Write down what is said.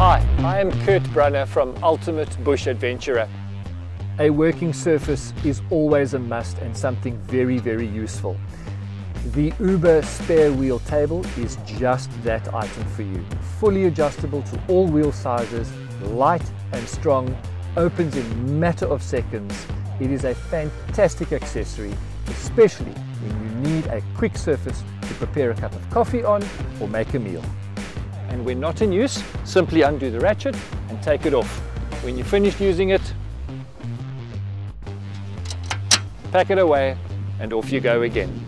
I am Kurt Brunner from Ultimate Bush Adventurer. A working surface is always a must and something very, very useful. The UBA spare wheel table is just that item for you. Fully adjustable to all wheel sizes, light and strong, opens in matter of seconds. It is a fantastic accessory, especially when you need a quick surface to prepare a cup of coffee on or make a meal. And when not in use, simply undo the ratchet and take it off. When you're finished using it, pack it away and off you go again.